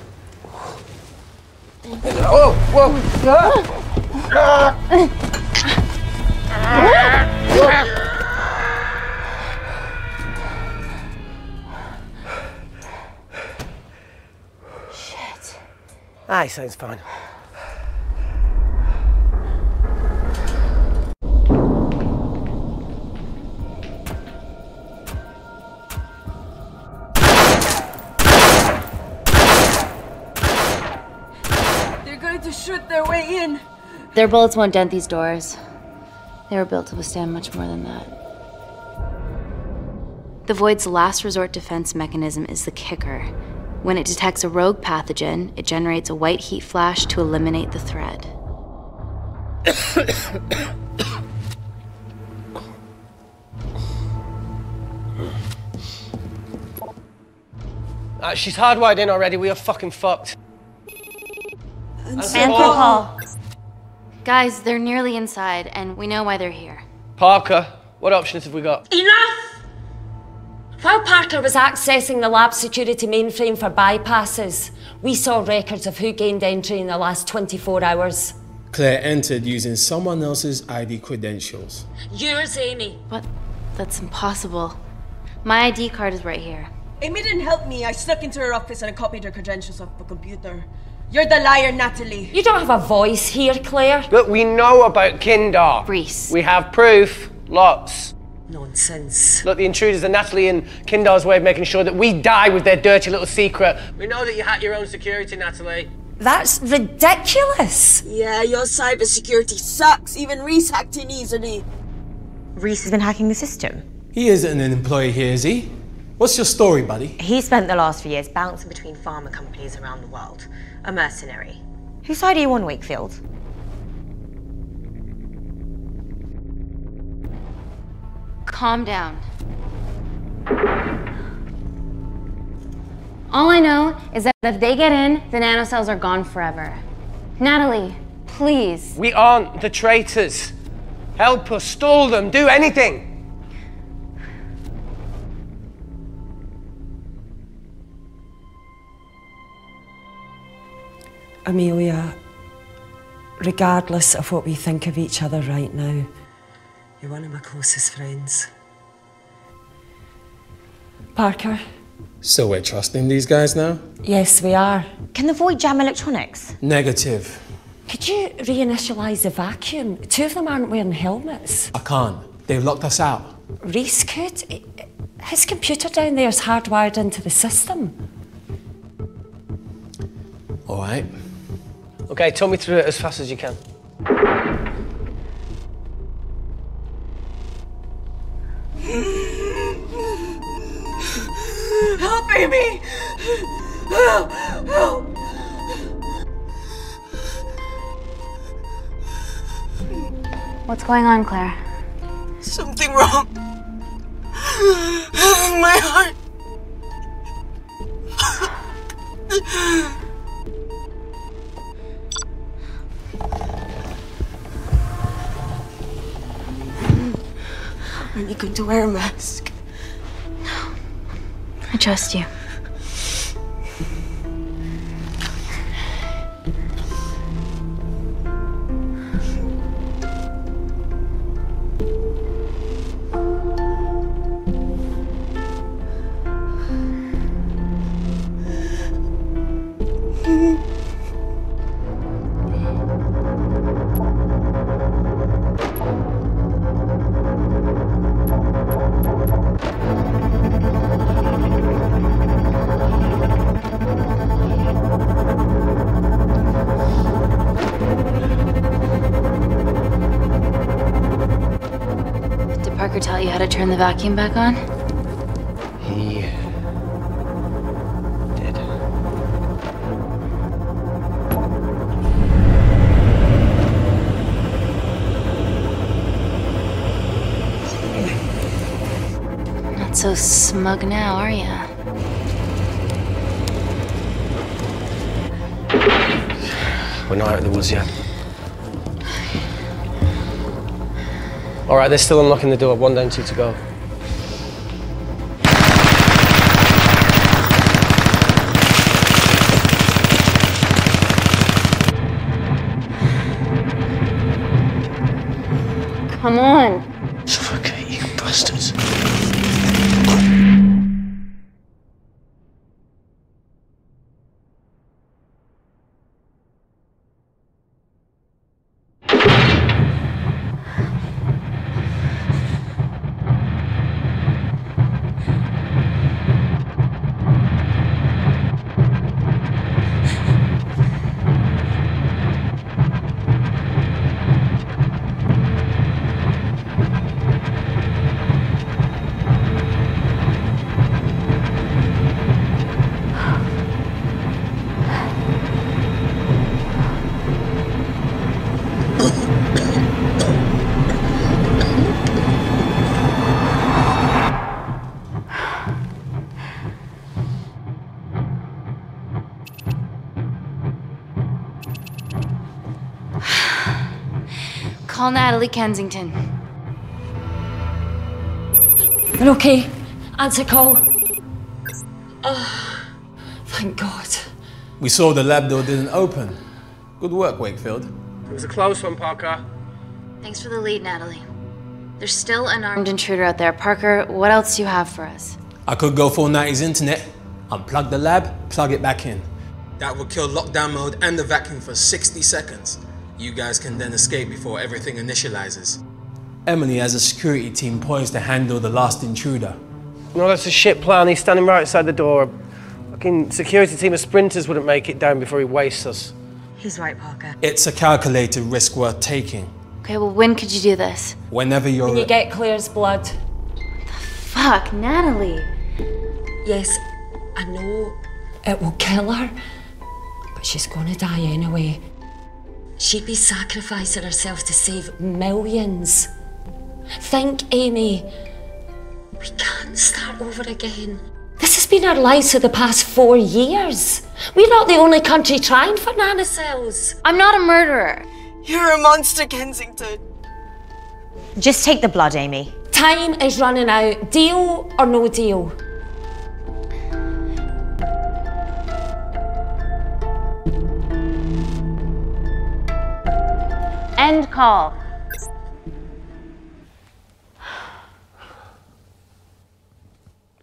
Oh, whoa! Shit. Sounds fine. They're going to shoot their way in. Their bullets won't dent these doors. They were built to withstand much more than that. The Void's last resort defense mechanism is the kicker. When it detects a rogue pathogen, it generates a white heat flash to eliminate the threat. Uh, she's hardwired in already, we are fucking fucked. Alcohol. Guys, they're nearly inside, and we know why they're here. Parker, what options have we got? Enough! While Parker was accessing the lab security mainframe for bypasses, we saw records of who gained entry in the last 24 hours. Claire entered using someone else's ID credentials. Yours, Amy. What? That's impossible. My ID card is right here. Amy didn't help me. I snuck into her office and I copied her credentials off the computer. You're the liar, Natalie. You don't have a voice here, Claire. But we know about Kindar. Reese. We have proof. Lots. Nonsense. Look, the intruders are Natalie and Kindar's way of making sure that we die with their dirty little secret. We know that you hack your own security, Natalie. That's ridiculous. Yeah, your cybersecurity sucks. Even Reese hacked in easily. Reese has been hacking the system. He isn't an employee here, is he? What's your story, buddy? He spent the last few years bouncing between pharma companies around the world. A mercenary. Whose side are you on, calm down. All I know is that if they get in, the nanocells are gone forever. Natalie, please. We aren't the traitors. Help us, stall them, do anything. Amelia, regardless of what we think of each other right now, you're one of my closest friends. Parker? So we're trusting these guys now? Yes, we are. Can the void jam electronics? Negative. Could you reinitialize the vacuum? Two of them aren't wearing helmets. I can't. They've locked us out. Reese could. His computer down there is hardwired into the system. All right. Okay, talk me through it as fast as you can. Help, Amy! Help! Help! What's going on, Claire? Something wrong. My heart. Are you going to wear a mask? I trust you. Turn the vacuum back on? He uh, did. Not so smug now, are ya? We're not out of the woods yet. All right, they're still unlocking the door. One down, two to go. Call Natalie Kensington. We're okay. Answer call. Oh, ah, thank God. We saw the lab door didn't open. Good work, Wakefield. It was a close one, Parker. Thanks for the lead, Natalie. There's still an armed intruder out there. Parker, what else do you have for us? I could go full 90s internet, unplug the lab, plug it back in. That would kill lockdown mode and the vacuum for 60 seconds. You guys can then escape before everything initializes. Emily has a security team poised to handle the last intruder. No, that's a shit plan. He's standing right outside the door. Fucking security team of sprinters wouldn't make it down before he wastes us. He's right, Parker. It's a calculated risk worth taking. Okay, well, when could you do this? Whenever you're. When you get Claire's blood. What the fuck, Natalie. Yes, I know it will kill her, but she's gonna die anyway. She'd be sacrificing herself to save millions. Think, Amy, We can't Start over again. This has been our lives for the past four years. We're not the only country trying for nanocells. I'm not a murderer. You're a monster, Kensington. Just take the blood, Amy. Time is running out. Deal or no deal? End call.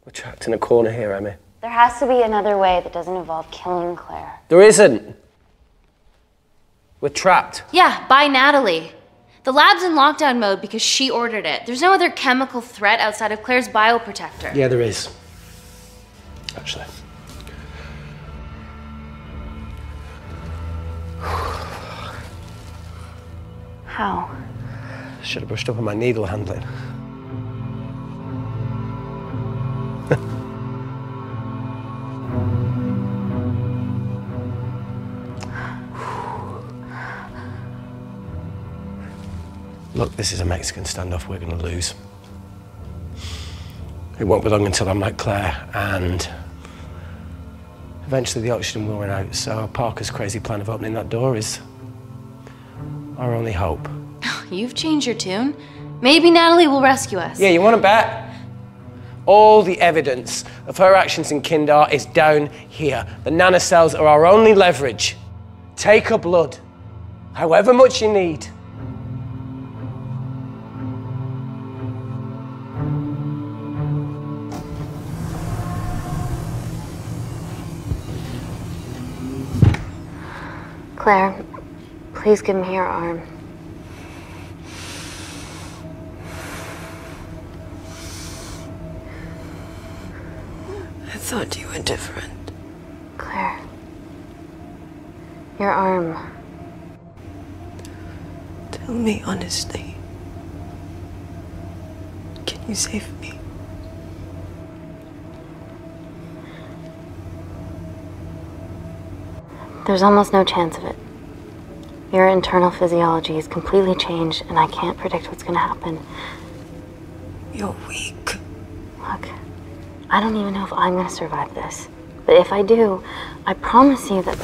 We're trapped in a corner here, Emmy. There has to be another way that doesn't involve killing Claire. There isn't. We're trapped. Yeah, by Natalie. The lab's in lockdown mode because she ordered it. There's no other chemical threat outside of Claire's bioprotector. Yeah, there is. Actually. How? Should have brushed up on my needle handling. Look, this is a Mexican standoff we're going to lose. It won't be long until I'm like Claire, and eventually the oxygen will run out. So Parker's crazy plan of opening that door is our only hope. You've changed your tune. Maybe Natalie will rescue us. Yeah, you want to bet? All the evidence of her actions in Kindar is down here. The nanocells are our only leverage. Take her blood, however much you need. Claire, please give me your arm. I thought you were different. Claire. Your arm. Tell me honestly. Can you save me? There's almost no chance of it. Your internal physiology is completely changed, and I can't predict what's gonna happen. You're weak. Look, I don't even know if I'm gonna survive this. But if I do, I promise you that.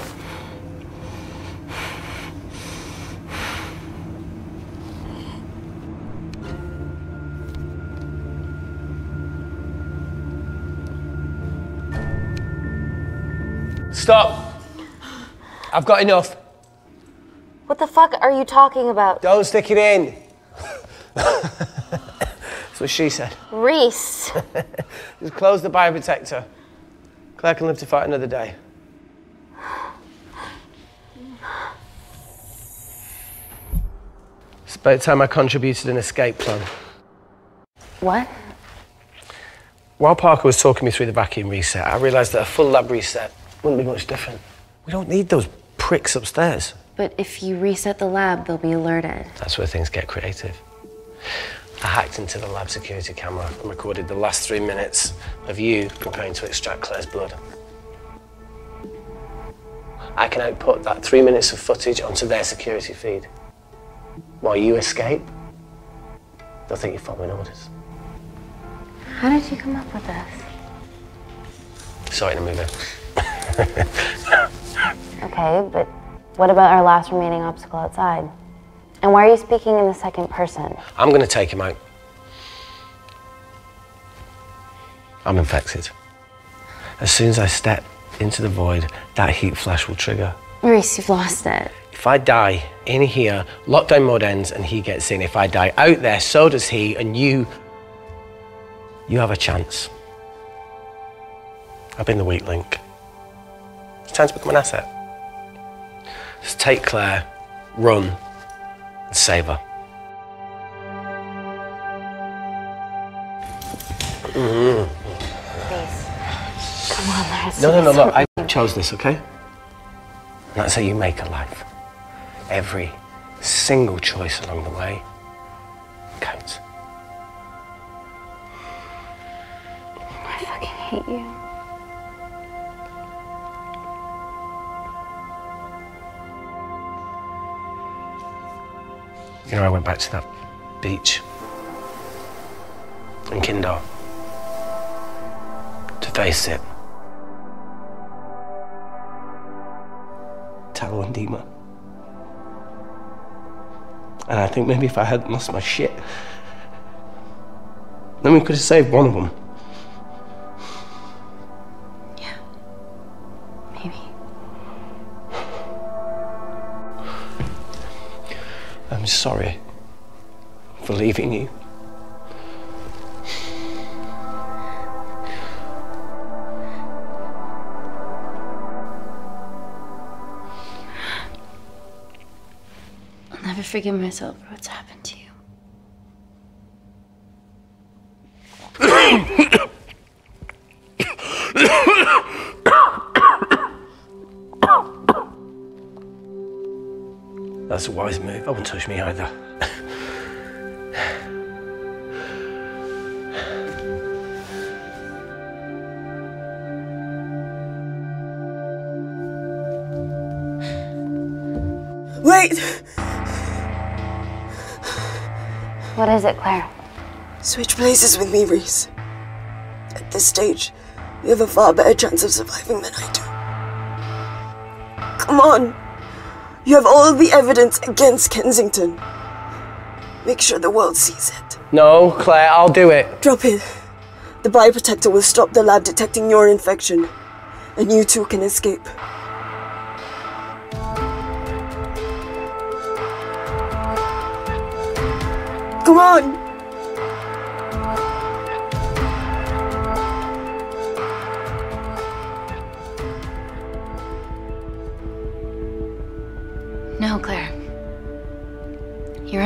Stop! I've got enough. What the fuck are you talking about? Don't stick it in. That's what she said. Reese. Just close the bioprotector. Claire can live to fight another day. It's about time I contributed an escape plan. What? While Parker was talking me through the vacuum reset, I realised that a full lab reset wouldn't be much different. We don't need those pricks upstairs. But if you reset the lab, they'll be alerted. That's where things get creative. I hacked into the lab security camera and recorded the last three minutes of you preparing to extract Claire's blood. I can output that three minutes of footage onto their security feed. While you escape, they'll think you're following orders. How did you come up with this? Saw it in a movie. Okay, but what about our last remaining obstacle outside? And why are you speaking in the second person? I'm going to take him out. I'm infected. As soon as I step into the void, that heat flash will trigger. Reese, you've lost it. If I die in here, lockdown mode ends and he gets in. If I die out there, so does he, and you. You have a chance. I've been the weak link. It's time to become an asset. Just take Claire, run, and save her. Mhm. Come on, to No, no, no, look, I chose this, okay? And that's how you make a life. Every single choice along the way counts. I fucking hate you. You know, I went back to that beach in Kindar. To face it. Tallow and Dima. And I think maybe if I hadn't lost my shit, then we could have saved one of them. I'm sorry for leaving you. I'll never forgive myself for what's happened to you. That's a wise move. I wouldn't touch me either. Wait! What is it, Claire? Switch places with me, Reese. At this stage, you have a far better chance of surviving than I do. Come on. You have all the evidence against Kensington. Make sure the world sees it. No, Claire, I'll do it. Drop it. The bioprotector will stop the lab detecting your infection, and you two can escape. Come on!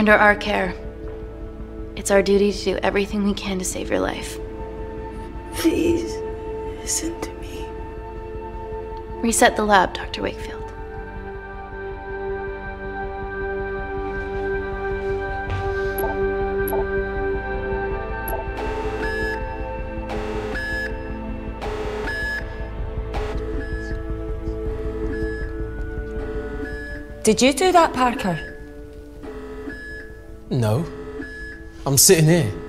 Under our care. It's our duty to do everything we can to save your life. Please, listen to me. Reset the lab, Dr. Wakefield. Did you do that, Parker? No. I'm sitting here.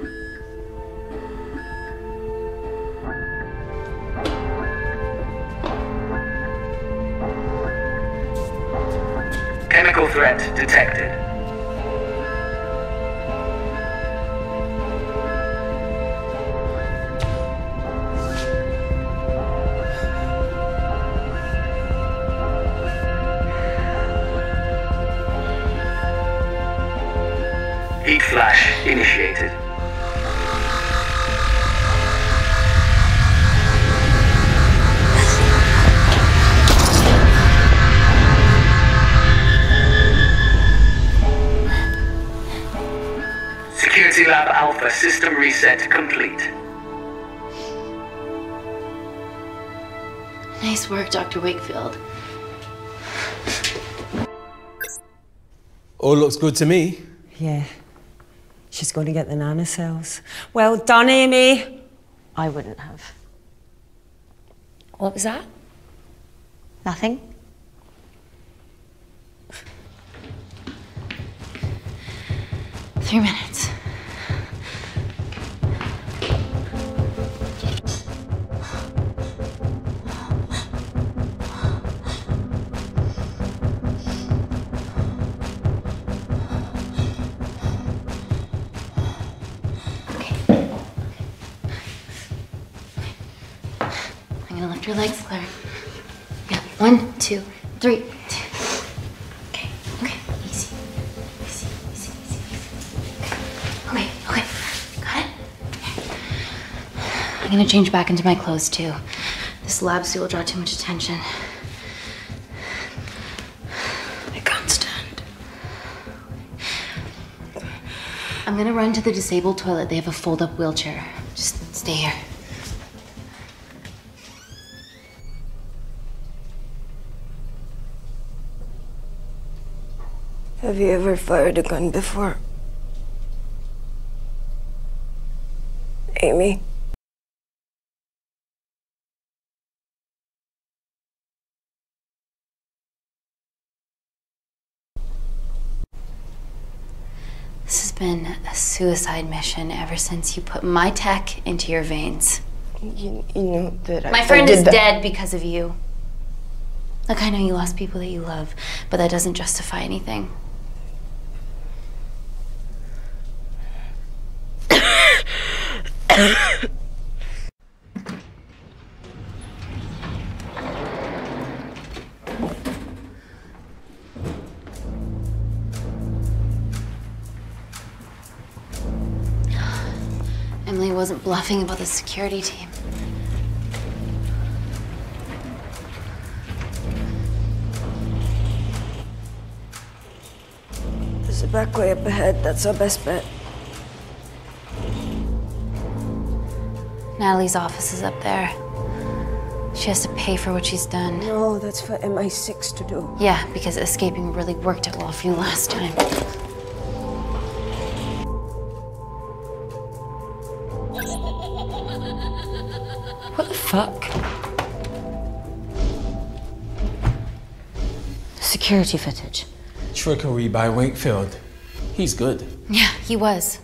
Nice work, Dr. Wakefield. All looks good to me. Yeah. She's going to get the nanocells. Well done, Amy. I wouldn't have. What was that? Nothing? Three minutes. Your legs, Claire. Yeah, one, two, three. Okay, okay, easy. Easy, easy, easy. Okay, okay, got it? I'm gonna change back into my clothes too. This lab suit will draw too much attention. I can't stand. I'm gonna run to the disabled toilet. They have a fold up wheelchair. Just stay here. Have you ever fired a gun before? Amy? This has been a suicide mission ever since you put my tech into your veins. You, you know that I My friend is that. dead because of you. Look, I know you lost people that you love, but that doesn't justify anything. Emily wasn't bluffing about the security team. There's a back way up ahead. That's our best bet. Natalie's office is up there. She has to pay for what she's done. No, that's for MI6 to do. Yeah, because escaping really worked out well for you last time. What the fuck? Security footage. Trickery by Wakefield. He's good. Yeah, he was.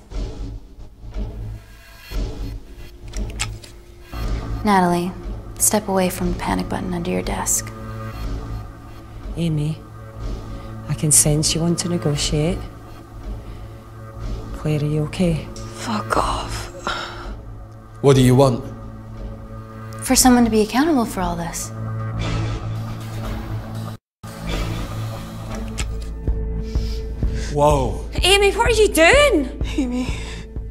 Natalie, step away from the panic button under your desk. Amy, I can sense you want to negotiate. Claire, are you okay? Fuck off. What do you want? For someone to be accountable for all this. Whoa. Amy, what are you doing? Amy.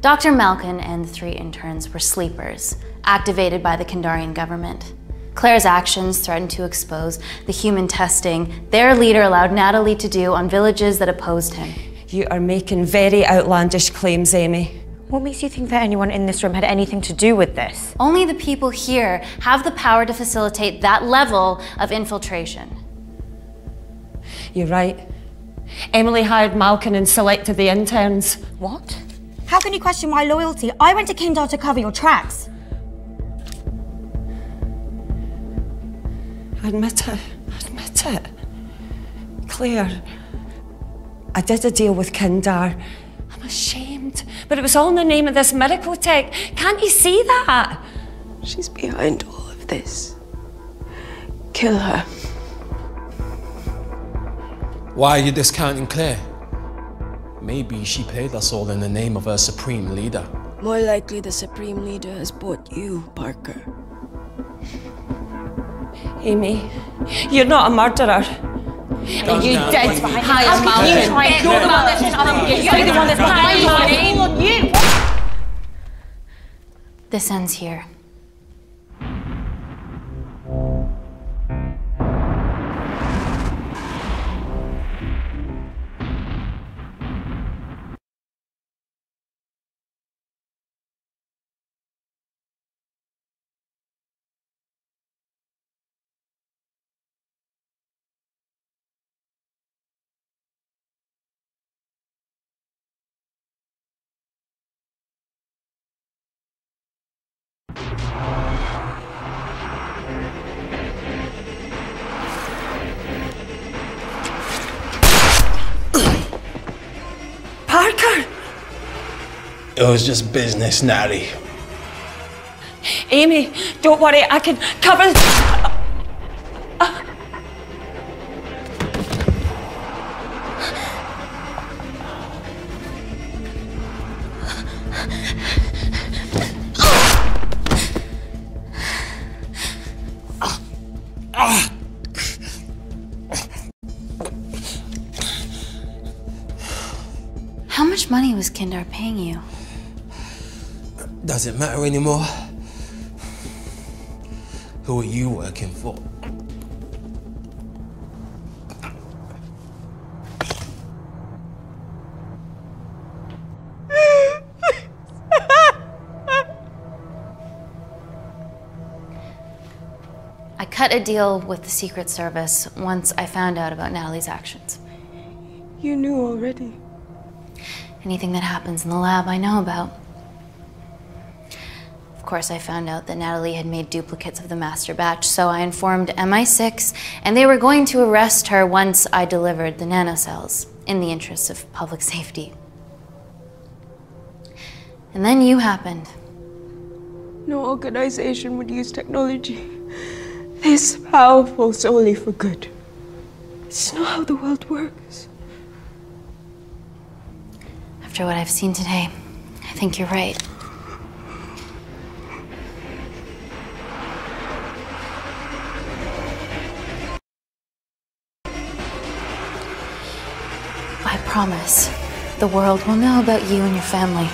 Dr. Malkin and the three interns were sleepers, activated by the Kindarian government. Claire's actions threatened to expose the human testing their leader allowed Natalie to do on villages that opposed him. You are making very outlandish claims, Amy. What makes you think that anyone in this room had anything to do with this? Only the people here have the power to facilitate that level of infiltration. You're right. Emily hired Malkin and selected the interns. What? How can you question my loyalty? I went to Kindar to cover your tracks. I admit it. Admit it. Claire, I did a deal with Kindar. I'm ashamed, but it was all in the name of this miracle tech. Can't you see that? She's behind all of this. Kill her. Why are you discounting Claire? Maybe she played us all in the name of her supreme leader. More likely, the Supreme Leader has bought you, Parker. Amy, you're not a murderer. Calm you down, did Amy. hire How can Malkin. you try and You're the ignore one this that's and You're You're the one that's lying lying on on you. This ends here. It was just business, Natty. Amy, don't worry, I can cover. Does it matter anymore? Who are you working for? I cut a deal with the Secret Service once I found out about Natalie's actions. You knew already. Anything that happens in the lab, I know about. Of course, I found out that Natalie had made duplicates of the master batch, so I informed MI6, and they were going to arrest her once I delivered the nanocells, in the interests of public safety. And then you happened. No organization would use technology this powerful solely for good. It's not how the world works. After what I've seen today, I think you're right. Promise the world will know about you and your family.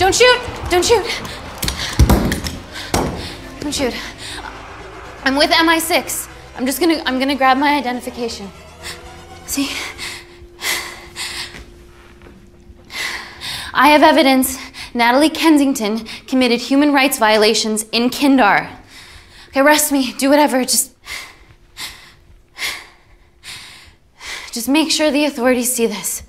Don't shoot! Don't shoot! Don't shoot. I'm with MI6. I'm just gonna I'm gonna grab my identification. See? I have evidence Natalie Kensington committed human rights violations in Kindar. Okay, arrest me, do whatever, just just make sure the authorities see this.